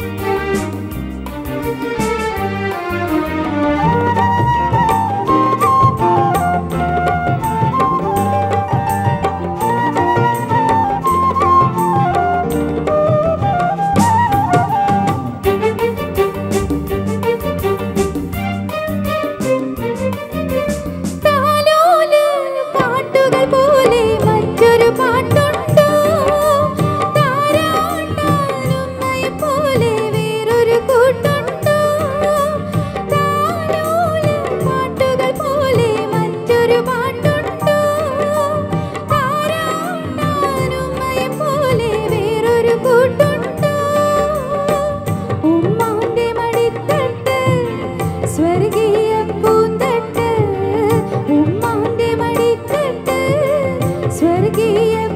Música स्वर्गीय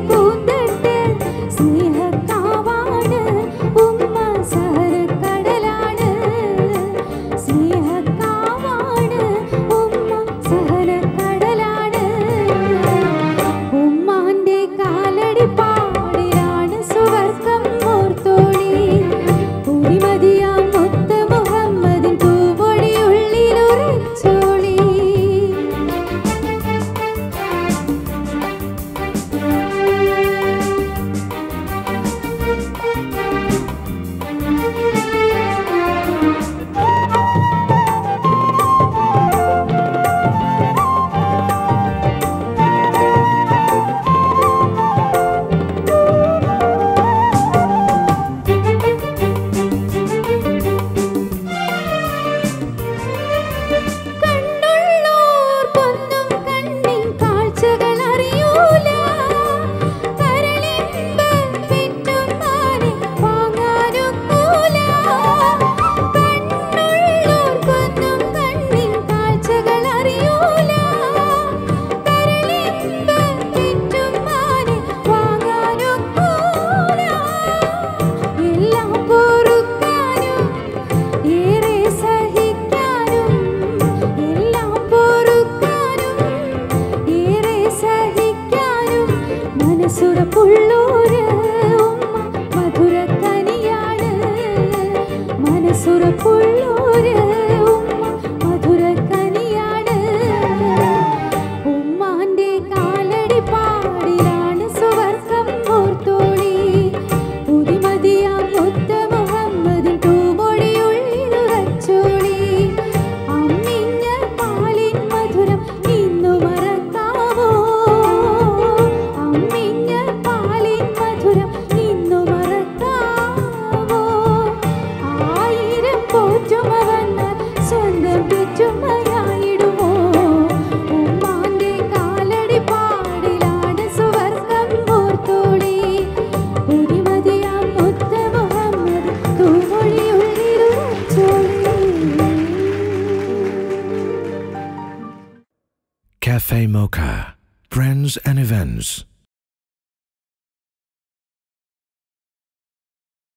சுட புள்ளூரே. Cafe Mocha, friends and Events.